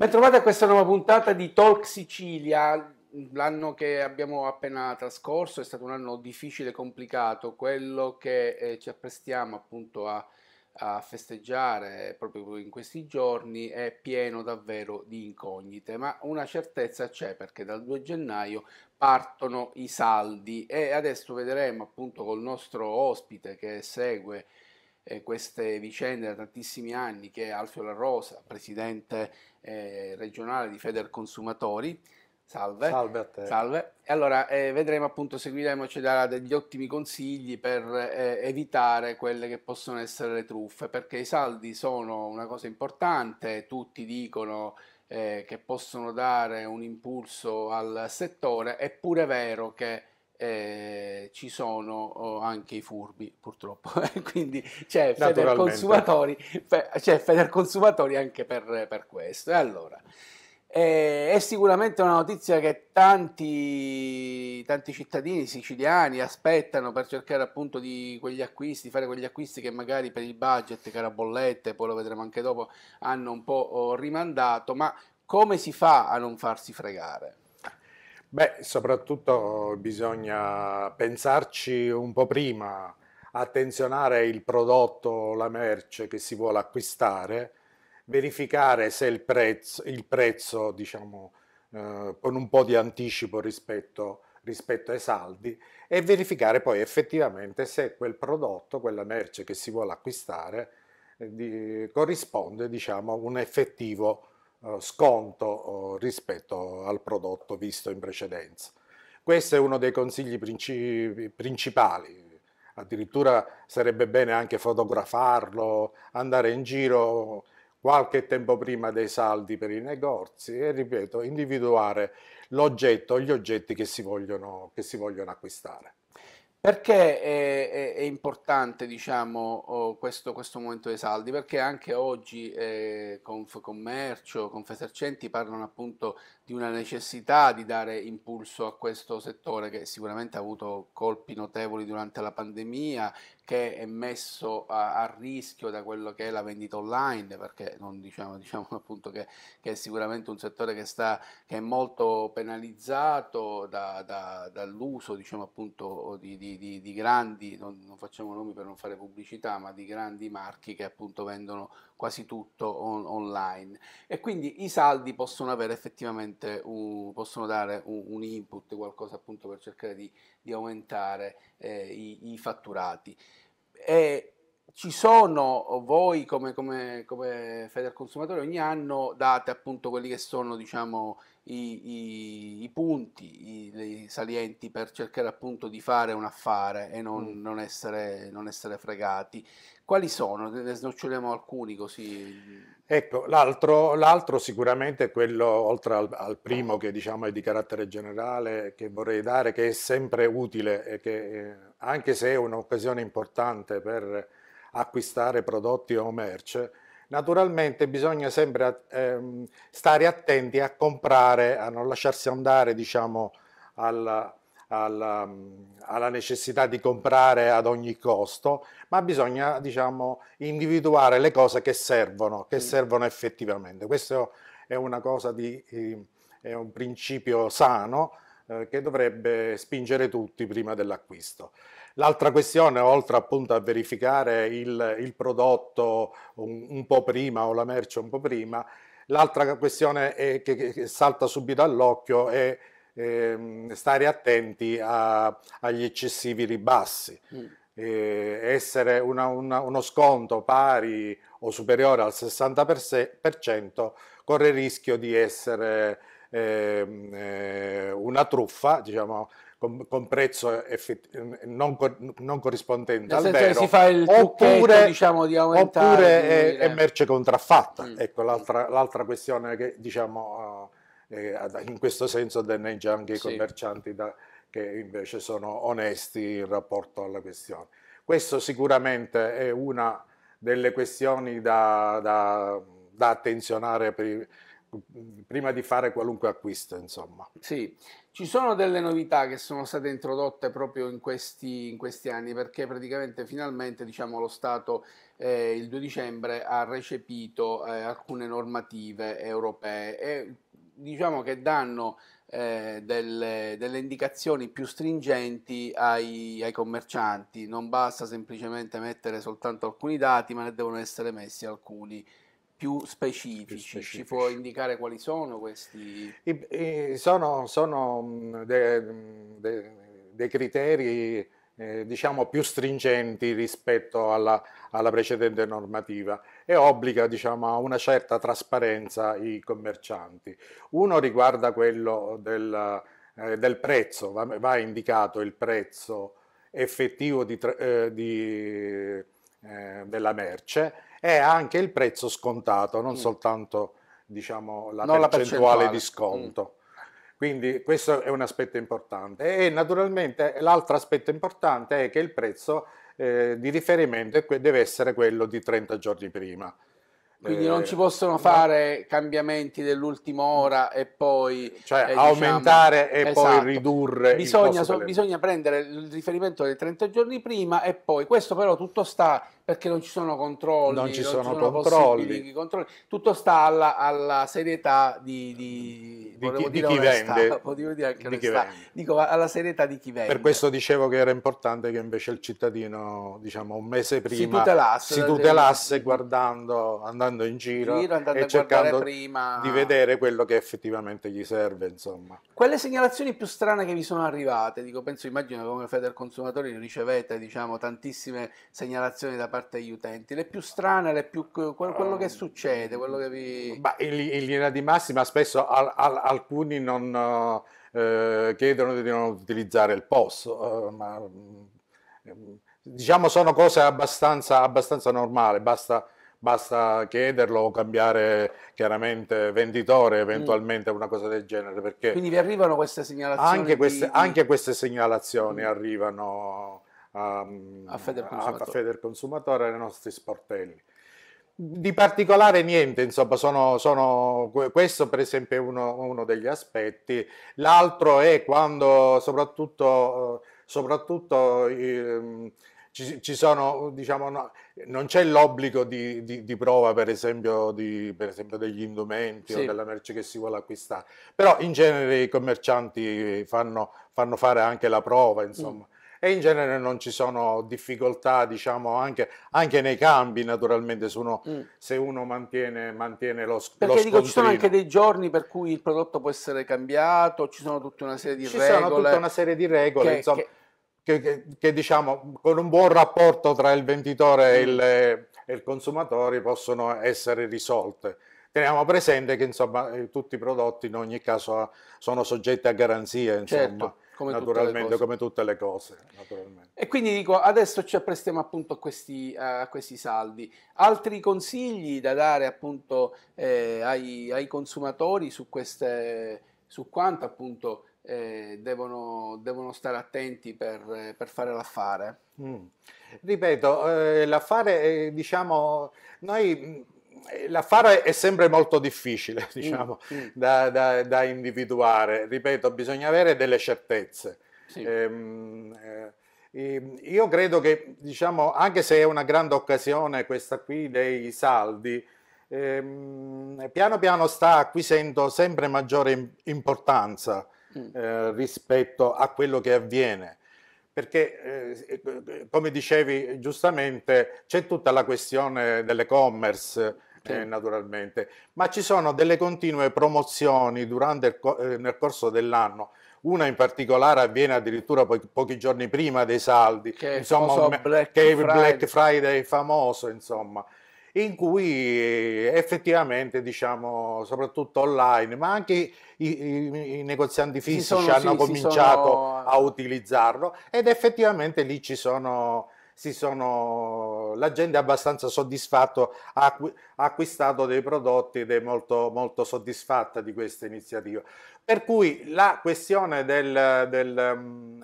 Ben trovate a questa nuova puntata di Talk Sicilia. L'anno che abbiamo appena trascorso è stato un anno difficile e complicato, quello che eh, ci apprestiamo appunto a, a, festeggiare proprio in questi giorni è pieno davvero di incognite, ma una certezza c'è perché dal 2 gennaio partono i saldi e adesso vedremo appunto col nostro ospite che segue eh, queste vicende da tantissimi anni, che Alfio La Rosa, presidente eh, regionale di Feder Consumatori. Salve. Salve a te. Salve. E allora eh, vedremo appunto, seguiremo, ci darà degli ottimi consigli per eh, evitare quelle che possono essere le truffe, perché i saldi sono una cosa importante, tutti dicono eh, che possono dare un impulso al settore, è pure vero che eh, ci sono oh, anche i furbi purtroppo. Quindi c'è Feder Consumatori c'è Feder Consumatori anche per, per questo. E allora eh, è sicuramente una notizia che tanti, tanti cittadini siciliani aspettano per cercare appunto di quegli acquisti, fare quegli acquisti che magari per il budget, cara bollette, poi lo vedremo anche dopo, hanno un po' rimandato, ma come si fa a non farsi fregare? Beh, soprattutto bisogna pensarci un po' prima, attenzionare il prodotto, la merce che si vuole acquistare, verificare se il prezzo, il prezzo diciamo, eh, con un po' di anticipo rispetto, rispetto ai saldi e verificare poi effettivamente se quel prodotto, quella merce che si vuole acquistare, eh, di, corrisponde diciamo, a un effettivo sconto eh, rispetto al prodotto visto in precedenza. Questo è uno dei consigli principali, addirittura sarebbe bene anche fotografarlo, andare in giro qualche tempo prima dei saldi per i negozi e, ripeto, individuare l'oggetto o gli oggetti che si vogliono, che si vogliono acquistare. Perché è, è, è importante diciamo, questo, questo, momento dei saldi? Perché anche oggi eh, Confcommercio, Confesercenti parlano appunto di una necessità di dare impulso a questo settore che sicuramente ha avuto colpi notevoli durante la pandemia, che è messo a, a rischio da quello che è la vendita online, perché non diciamo, diciamo appunto che, che, è sicuramente un settore che, sta, che è molto penalizzato da, da, dall'uso diciamo appunto di, di, di, di grandi, non, non, facciamo nomi per non fare pubblicità, ma di grandi marchi che appunto vendono quasi tutto on, online. E quindi i saldi possono avere effettivamente sicuramente un, possono dare un, un, input, qualcosa appunto per cercare di, di aumentare eh, i, i, fatturati. E ci sono voi come, come, come Feder Consumatore ogni anno date appunto quelli che sono diciamo i, i, i punti, i, salienti per cercare appunto di fare un affare e non, mm. non, essere, non essere fregati. Quali sono? Ne snoccioliamo alcuni così. Ecco, l'altro, l'altro sicuramente è quello, oltre al, al, primo che diciamo è di carattere generale, che vorrei dare, che è sempre utile e che anche se è un'occasione importante per acquistare prodotti o merce, naturalmente bisogna sempre ehm, stare attenti a comprare, a non lasciarsi andare diciamo alla, alla, alla, necessità di comprare ad ogni costo, ma bisogna diciamo, individuare le cose che servono, che servono effettivamente. Questo è una cosa di, è un principio sano eh, che dovrebbe spingere tutti prima dell'acquisto. L'altra questione, oltre appunto a verificare il, il prodotto un, un, po' prima o la merce un po' prima, l'altra questione che, che salta subito all'occhio è eh, stare attenti a, agli eccessivi ribassi. Mm. Eh, essere una, una, uno sconto pari o superiore al 60% corre il rischio di essere ehm, eh, una truffa, diciamo, con, con prezzo non, non, corrispondente Nel al vero, si fa il oppure, diciamo, di aumentare, oppure è, è, merce contraffatta. Mm. Ecco l'altra, l'altra, questione che diciamo eh, in questo senso danneggia anche i commercianti da, che invece sono onesti in rapporto alla questione. Questo sicuramente è una delle questioni da, da, da attenzionare per, prima di fare qualunque acquisto, insomma. Sì, ci sono delle novità che sono state introdotte proprio in questi, in questi anni perché praticamente finalmente diciamo, lo Stato eh, il 2 dicembre ha recepito eh, alcune normative europee e diciamo che danno eh, delle, delle, indicazioni più stringenti ai, ai, commercianti, non basta semplicemente mettere soltanto alcuni dati, ma ne devono essere messi alcuni più specifici. Più specifici. Ci può indicare quali sono questi? I, i, sono, sono dei de, de criteri eh, diciamo più stringenti rispetto alla, alla, precedente normativa e obbliga diciamo, a una certa trasparenza i commercianti. Uno riguarda quello del, eh, del prezzo, va, va, indicato il prezzo effettivo di, eh, di, eh, della merce e anche il prezzo scontato, non mm. soltanto diciamo, la, non percentuale la percentuale di sconto. Mm. Quindi questo è un aspetto importante e naturalmente l'altro aspetto importante è che il prezzo eh, di riferimento deve essere quello di 30 giorni prima. Quindi eh, non ci possono fare no. cambiamenti dell'ultima ora e poi... Cioè eh, aumentare diciamo, e esatto. poi ridurre... Bisogna, so, bisogna prendere il riferimento dei 30 giorni prima e poi questo però tutto sta perché non ci sono controlli, non ci sono, non ci sono controlli. controlli. tutto sta alla, alla serietà di, di, di, chi, di chi vende. Vende. Dico alla serietà di chi vende. Per questo dicevo che era importante che invece il cittadino, diciamo un mese prima, si tutelasse, si tutelasse guardando, andando in giro, giro andando e cercando prima... di vedere quello che effettivamente gli serve. Insomma. Quelle segnalazioni più strane che vi sono arrivate, dico, penso, immagino come Feder Consumatori ricevete diciamo, tantissime segnalazioni da parte parte degli utenti? Le più strane, le più, quello che succede, quello che vi... Bah, in, in, linea di massima spesso al, al, alcuni non eh, chiedono di non utilizzare il POS, eh, ma mm, diciamo sono cose abbastanza, abbastanza normali, basta basta chiederlo o cambiare chiaramente venditore eventualmente mm. una cosa del genere perché quindi vi arrivano queste segnalazioni anche queste, di... anche queste segnalazioni mm. arrivano a, a Federconsumatore ai nostri sportelli. Di particolare niente, insomma, sono, sono, questo per esempio è uno, uno degli aspetti. L'altro è quando soprattutto, soprattutto eh, ci, ci, sono, diciamo, no, non c'è l'obbligo di, di, di, prova per esempio, di, per esempio degli indumenti sì. o della merce che si vuole acquistare, però in genere i commercianti fanno, fanno fare anche la prova, insomma. Mm e in genere non ci sono difficoltà, diciamo, anche, anche nei cambi naturalmente, se uno, mm. se uno mantiene, mantiene, lo, Perché lo dico, ci sono anche dei giorni per cui il prodotto può essere cambiato, ci sono tutta una serie di ci regole. Ci sono tutta una serie di regole, che, insomma, che... Che, che, diciamo con un buon rapporto tra il venditore e, il, mm. e il consumatore possono essere risolte. Teniamo presente che insomma, eh, tutti i prodotti in ogni caso sono soggetti a garanzia, insomma. Certo come naturalmente tutte come tutte le cose. E quindi dico, adesso ci apprestiamo appunto a questi, a questi saldi. Altri consigli da dare appunto eh, ai, ai, consumatori su, queste, su quanto appunto eh, devono, devono, stare attenti per, per fare l'affare? Mm. Ripeto, eh, l'affare, diciamo, noi L'affare è sempre molto difficile, diciamo, mm, mm. Da, da, da, individuare. Ripeto, bisogna avere delle certezze. Sì. Ehm, eh, io credo che, diciamo, anche se è una grande occasione questa qui dei saldi, ehm, piano piano sta acquisendo sempre maggiore importanza mm. eh, rispetto a quello che avviene perché eh, come dicevi giustamente c'è tutta la questione dell'e-commerce sì. eh, naturalmente, ma ci sono delle continue promozioni durante il, eh, nel corso dell'anno. Una in particolare avviene addirittura po pochi giorni prima dei saldi, che, insomma, Black che è il Black Friday famoso, insomma in cui eh, effettivamente, diciamo, soprattutto online, ma anche i, i, i negozianti fisici sono, hanno sì, cominciato sono... a utilizzarlo ed effettivamente lì ci sono si sono, la gente è abbastanza soddisfatto, ha acquistato dei prodotti ed è molto, molto soddisfatta di questa iniziativa. Per cui la questione del, del, mm,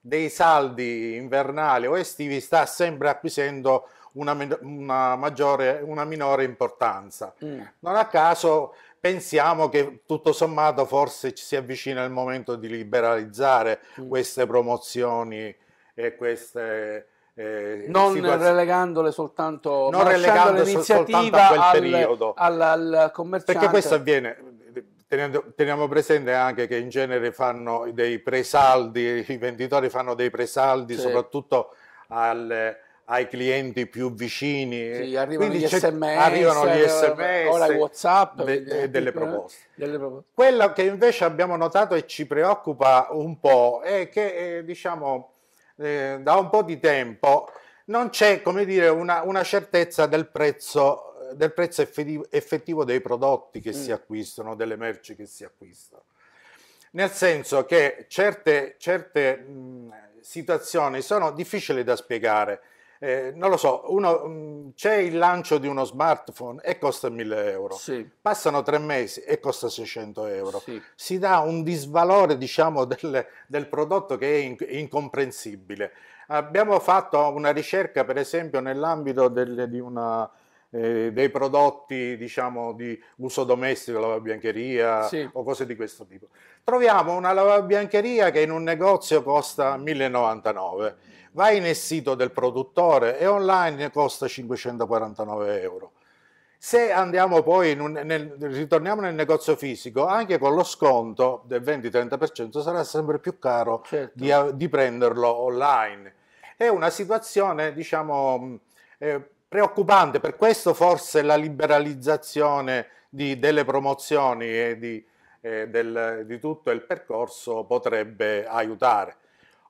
dei saldi invernali o estivi sta sempre acquisendo una, una, maggiore, una minore importanza. Mm. Non a caso pensiamo che tutto sommato forse ci si avvicina il momento di liberalizzare mm. queste promozioni e queste... Eh, non relegandole soltanto non relegando l'iniziativa a quel periodo al, al commerciante perché questo avviene teniamo presente anche che in genere fanno dei presaldi i venditori fanno dei presaldi sì. soprattutto al, ai clienti più vicini. Sì, arrivano gli sms, arrivano gli sms, ora i WhatsApp e delle proposte. delle proposte. Quello che invece abbiamo notato e ci preoccupa un po' è che eh, diciamo eh, da un po' di tempo non c'è come dire una, una certezza del prezzo del prezzo effettivo, effettivo dei prodotti che mm. si acquistano, delle merci che si acquistano. Nel senso che certe, certe mh, situazioni sono difficili da spiegare eh, non lo so, mm, c'è il lancio di uno smartphone e costa 1000 euro, sì. passano tre mesi e costa 600 euro, sì. si dà un disvalore diciamo del, del prodotto che è in, incomprensibile. Abbiamo fatto una ricerca per esempio nell'ambito di una, eh, dei prodotti diciamo di uso domestico, lavabiancheria sì. o cose di questo tipo. Troviamo una lavabiancheria che in un negozio costa 1099 vai nel sito del produttore e online costa 549 euro. Se andiamo poi, nel, ritorniamo nel negozio fisico, anche con lo sconto del 20-30% sarà sempre più caro certo. di, di, prenderlo online. È una situazione, diciamo, eh, preoccupante, per questo forse la liberalizzazione di, delle promozioni e di, eh, del, di tutto il percorso potrebbe aiutare.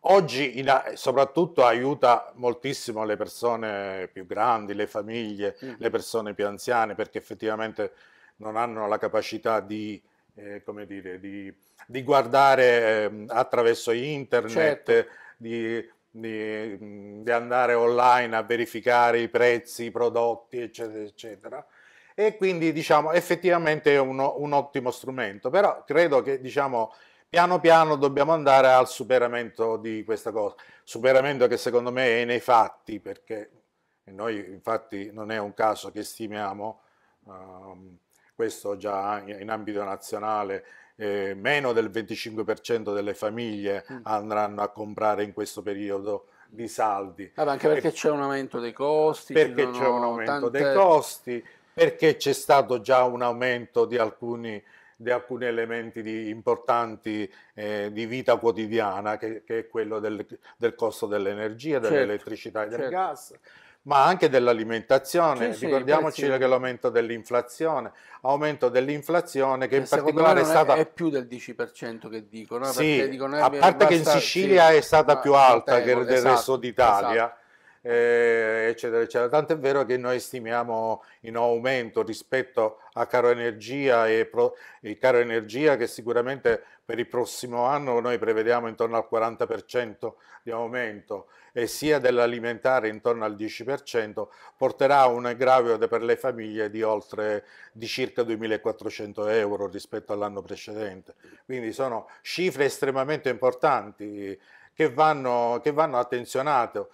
Oggi in, soprattutto aiuta moltissimo le persone più grandi, le famiglie, mm. le persone più anziane, perché effettivamente non hanno la capacità di, eh, dire, di, di guardare eh, attraverso internet, certo. di, di, di, andare online a verificare i prezzi, i prodotti, eccetera, eccetera. E quindi diciamo effettivamente è uno, un ottimo strumento, però credo che diciamo piano piano dobbiamo andare al superamento di questa cosa, superamento che secondo me è nei fatti, perché noi infatti non è un caso che stimiamo, um, questo già in ambito nazionale, eh, meno del 25% delle famiglie mm. andranno a comprare in questo periodo di saldi. Vabbè, anche perché c'è un aumento dei costi. Perché c'è un aumento tante... dei costi, perché c'è stato già un aumento di alcuni di alcuni elementi di, importanti eh, di vita quotidiana, che, che è quello del, del costo dell'energia, certo, dell'elettricità e del certo. gas, ma anche dell'alimentazione. Sì, Ricordiamoci sì, che l'aumento dell'inflazione, aumento dell'inflazione che, che in particolare è stata... È più del 10% che dicono. Sì, dicono, a parte che in Sicilia è stata più alta che nel esatto, resto d'Italia. Esatto eh, eccetera, eccetera. Tant'è vero che noi stimiamo in aumento rispetto a caro energia e, pro, e caro energia che sicuramente per il prossimo anno noi prevediamo intorno al 40% di aumento e sia dell'alimentare intorno al 10% porterà un aggravio per le famiglie di oltre di circa 2.400 euro rispetto all'anno precedente. Quindi sono cifre estremamente importanti che vanno, che vanno attenzionate.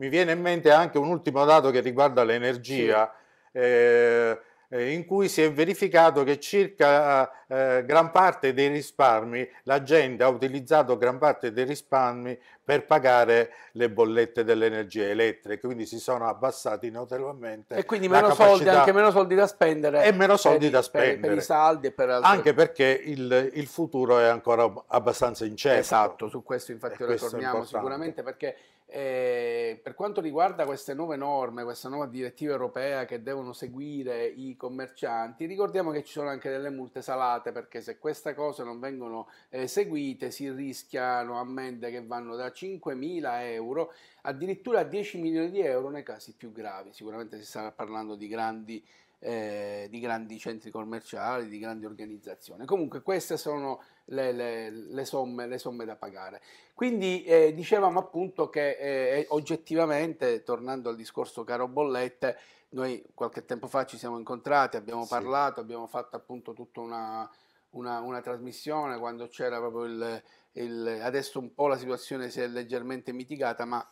Mi viene in mente anche un ultimo dato che riguarda l'energia. Sì. Eh, eh, in cui si è verificato che circa eh, gran parte dei risparmi, la gente ha utilizzato gran parte dei risparmi per pagare le bollette dell'energia elettrica, quindi si sono abbassati notevolmente. E quindi meno soldi, anche meno soldi da spendere. E meno soldi per, da spendere. Per, per, i saldi e per altri. Anche perché il, il, futuro è ancora abbastanza incerto. Esatto, su questo infatti ora torniamo sicuramente perché eh, per quanto riguarda queste nuove norme, questa nuova direttiva europea che devono seguire i commercianti, ricordiamo che ci sono anche delle multe salate perché se queste cose non vengono eh, seguite si rischiano ammende che vanno da 5.000 euro addirittura a 10 milioni di euro nei casi più gravi. Sicuramente si starà parlando di grandi eh, di grandi centri commerciali, di grandi organizzazioni. Comunque queste sono le, le, le, somme, le somme, da pagare. Quindi eh, dicevamo appunto che eh, oggettivamente, tornando al discorso caro bollette, noi qualche tempo fa ci siamo incontrati, abbiamo sì. parlato, abbiamo fatto appunto tutta una, una, una trasmissione quando c'era proprio il, il, Adesso un po' la situazione si è leggermente mitigata, ma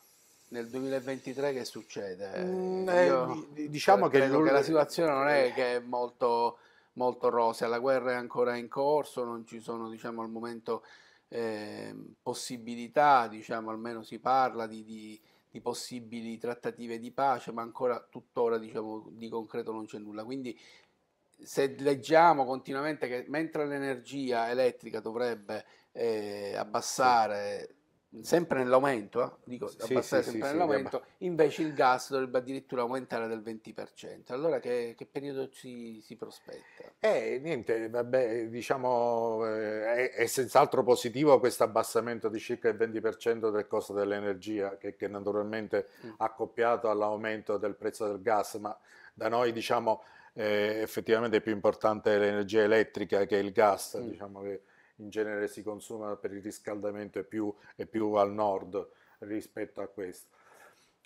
nel 2023 che succede? Mm, eh, diciamo che, che, la situazione non è che è molto, molto rosea, la guerra è ancora in corso, non ci sono diciamo, al momento eh, possibilità, diciamo, almeno si parla di, di, di, possibili trattative di pace, ma ancora tuttora diciamo, di concreto non c'è nulla. Quindi se leggiamo continuamente che mentre l'energia elettrica dovrebbe eh, abbassare sempre nell'aumento, eh? dico sì, abbassare sì, sempre sì, nell'aumento, invece il gas dovrebbe addirittura aumentare del 20%. Allora che, che periodo ci, si prospetta? Eh, niente, vabbè, diciamo eh, è, è, senz'altro positivo questo abbassamento di circa il 20% del costo dell'energia, che, che naturalmente mm. accoppiato all'aumento del prezzo del gas, ma da noi diciamo eh, effettivamente è più importante l'energia elettrica che il gas, mm. diciamo che in genere si consuma per il riscaldamento e più, e più al nord rispetto a questo.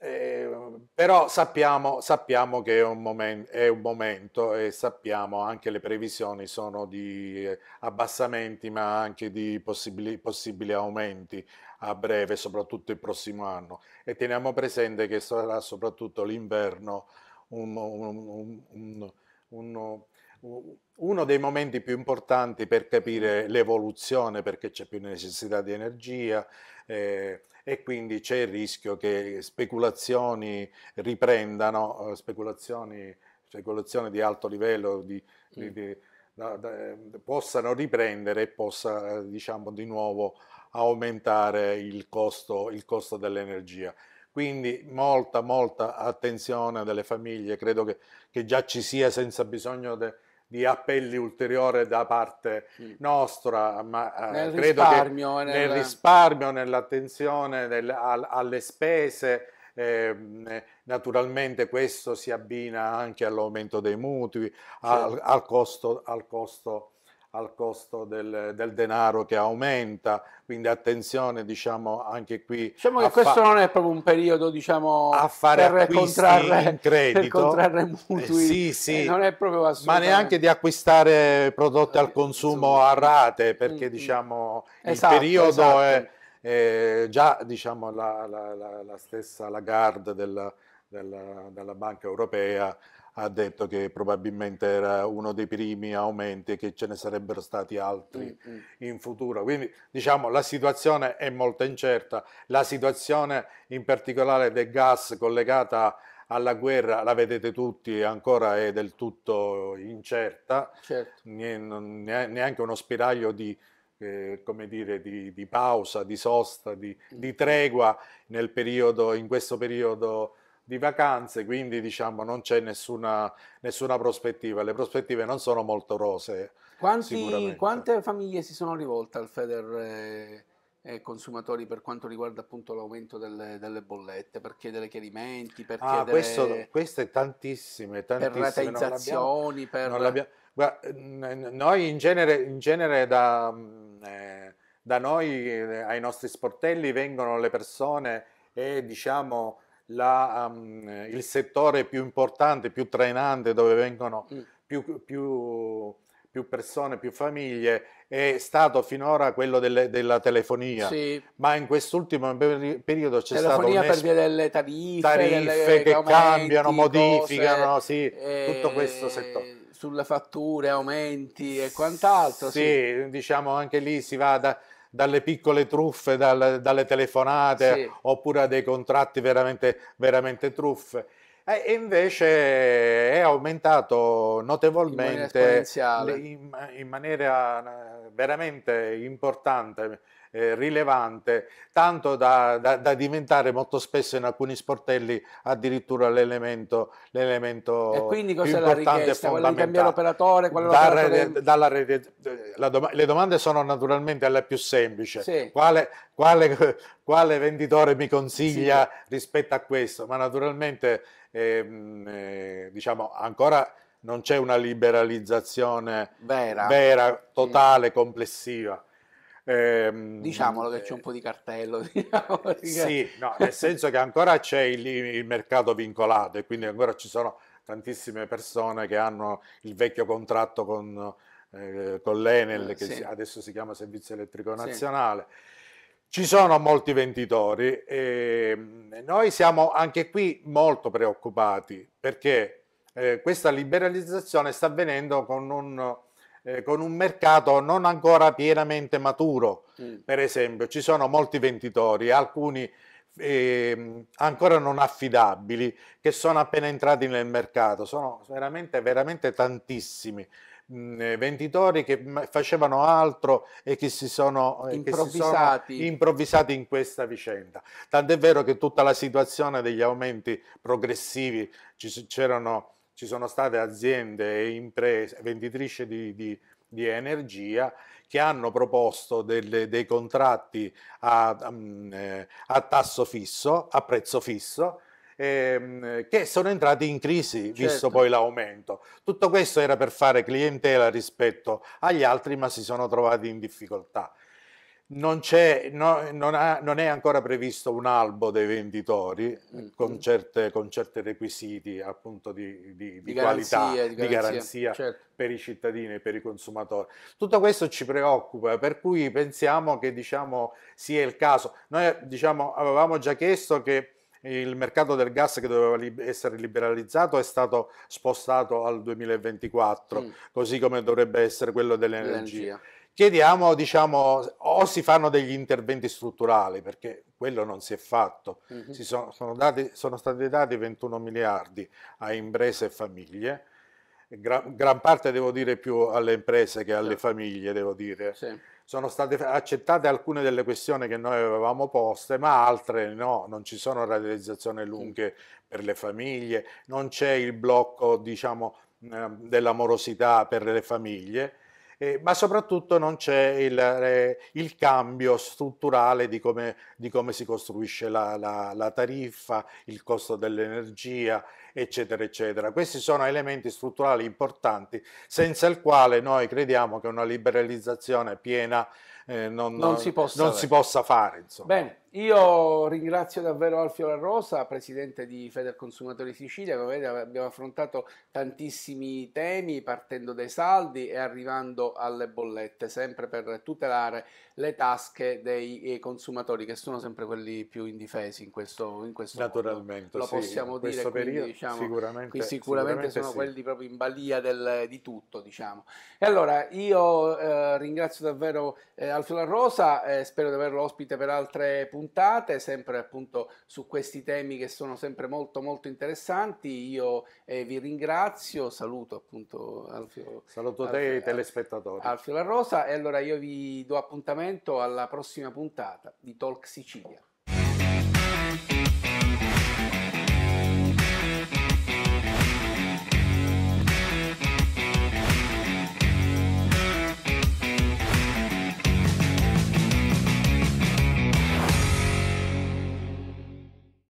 Eh, però sappiamo, sappiamo, che è un, moment, è un, momento e sappiamo anche le previsioni sono di abbassamenti ma anche di possibili, possibili aumenti a breve, soprattutto il prossimo anno. E teniamo presente che sarà soprattutto l'inverno un, un, un, uno dei momenti più importanti per capire l'evoluzione perché c'è più necessità di energia eh, e quindi c'è il rischio che speculazioni riprendano, eh, speculazioni, speculazioni di alto livello di, mm. di, da, da, possano riprendere e possa diciamo di nuovo aumentare il costo, il costo dell'energia. Quindi molta, molta attenzione delle famiglie, credo che, che già ci sia senza bisogno di di appelli ulteriori da parte nostra, ma eh, nel credo risparmio, che nel, nel risparmio, nell'attenzione nel, al, alle spese, eh, naturalmente questo si abbina anche all'aumento dei mutui, al, al, costo, al costo al costo del, del, denaro che aumenta, quindi attenzione diciamo anche qui. Diciamo che questo non è proprio un periodo diciamo a fare per contrarre, in credito. Per contrarre mutui, eh, sì, sì. non è proprio assolutamente... Ma neanche di acquistare prodotti al consumo a rate, perché mm-hmm. diciamo esatto, il periodo esatto. è, è, già diciamo la, la, la, la stessa Lagarde della, della, della Banca Europea ha detto che probabilmente era uno dei primi aumenti e che ce ne sarebbero stati altri mm, mm. in futuro. Quindi diciamo la situazione è molto incerta, la situazione in particolare del gas collegata alla guerra, la vedete tutti, ancora è del tutto incerta, certo. neanche uno spiraglio di, eh, come dire, di, di, pausa, di sosta, di, mm. di tregua nel periodo, in questo periodo di vacanze, quindi diciamo non c'è nessuna, nessuna prospettiva, le prospettive non sono molto rosee. Quanti, quante famiglie si sono rivolte al Feder eh, eh, consumatori per quanto riguarda appunto l'aumento delle, delle, bollette, per chiedere chiarimenti, per ah, chiedere... Questo, queste tantissime, tantissime. Per rateizzazioni, per... Guarda, noi in genere, in genere da, mm, eh, da noi eh, ai nostri sportelli vengono le persone e diciamo la, um, il settore più importante, più trainante, dove vengono mm. più, più, più, persone, più famiglie, è stato finora quello delle, della telefonia. Sì. Ma in quest'ultimo periodo c'è stato un per via delle tariffe, tariffe che aumenti, cambiano, modificano, cose, sì, eh, tutto questo settore sulle fatture, aumenti e quant'altro. Sì, sì, diciamo anche lì si va da, dalle piccole truffe, dalle, dalle telefonate, sì. oppure a dei contratti veramente, veramente truffe. E invece è aumentato notevolmente in maniera, in, in maniera veramente importante eh, rilevante, tanto da, da, da, diventare molto spesso in alcuni sportelli addirittura l'elemento, l'elemento e quindi cos'è la richiesta? Quella di cambiare operatore? Dalla, rete, dom le domande sono naturalmente alle più semplici. Sì. Quale, quale, quale, venditore mi consiglia sì. rispetto a questo? Ma naturalmente ehm, eh, diciamo ancora non c'è una liberalizzazione vera, vera totale, sì. complessiva. Ehm, Diciamolo che c'è un po' di cartello. Diciamo, sì, no, nel senso che ancora c'è il, il, mercato vincolato e quindi ancora ci sono tantissime persone che hanno il vecchio contratto con, eh, con l'Enel, che sì. adesso si chiama Servizio Elettrico Nazionale. Sì. Ci sono molti venditori e noi siamo anche qui molto preoccupati perché eh, questa liberalizzazione sta avvenendo con un, eh, con un mercato non ancora pienamente maturo. Mm. Per esempio, ci sono molti venditori, alcuni eh, ancora non affidabili, che sono appena entrati nel mercato. Sono veramente, veramente tantissimi. Eh, venditori che facevano altro e che si sono improvvisati. Che si sono improvvisati in questa vicenda. Tant'è vero che tutta la situazione degli aumenti progressivi, ci, ci sono state aziende e imprese venditrici di, di, di energia che hanno proposto delle, dei contratti a, a, mm, eh, a tasso fisso, a prezzo fisso, ehm, che sono entrati in crisi certo. visto poi l'aumento. Tutto questo era per fare clientela rispetto agli altri, ma si sono trovati in difficoltà. Non, no, non, ha, non, è ancora previsto un albo dei venditori mm. con, certe, con certi requisiti appunto di, di, di, di qualità, garanzia, di garanzia, certo. per i cittadini e per i consumatori. Tutto questo ci preoccupa, per cui pensiamo che diciamo, sia il caso. Noi diciamo, avevamo già chiesto che il mercato del gas che doveva essere liberalizzato è stato spostato al 2024, mm. così come dovrebbe essere quello dell'energia. Chiediamo, diciamo, o si fanno degli interventi strutturali, perché quello non si è fatto. Mm-hmm. Si sono, sono, dati, sono, stati dati 21 miliardi a imprese e famiglie, gran, gran, parte devo dire più alle imprese che alle sì. famiglie, devo dire. Sì sono state accettate alcune delle questioni che noi avevamo poste, ma altre no, non ci sono realizzazioni lunghe per le famiglie, non c'è il blocco diciamo, eh, dell'amorosità per le famiglie eh, ma soprattutto non c'è il, eh, il, cambio strutturale di come, di come si costruisce la, la, la, tariffa, il costo dell'energia, eccetera, eccetera. Questi sono elementi strutturali importanti senza il quale noi crediamo che una liberalizzazione piena eh, non, non, si non, si possa fare. Insomma. Bene, io ringrazio davvero Alfio La Rosa, presidente di Feder Consumatori Sicilia. Come vedete abbiamo affrontato tantissimi temi partendo dai saldi e arrivando alle bollette, sempre per tutelare le tasche dei eh, consumatori che sono sempre quelli più indifesi in questo, in questo Naturalmente, mondo. Lo sì, possiamo dire, quindi, periodo, diciamo, sicuramente, sicuramente, sicuramente, sono sì. quelli proprio in balia del, di tutto. Diciamo. E allora io eh, ringrazio davvero eh, Alfio La Rosa, eh, spero di averlo ospite per altre puntate, sempre appunto su questi temi che sono sempre molto molto interessanti. Io eh, vi ringrazio, saluto appunto Alfio. Saluto te e i telespettatori. Alfio La Rosa e allora io vi do appuntamento alla prossima puntata di Talk Sicilia.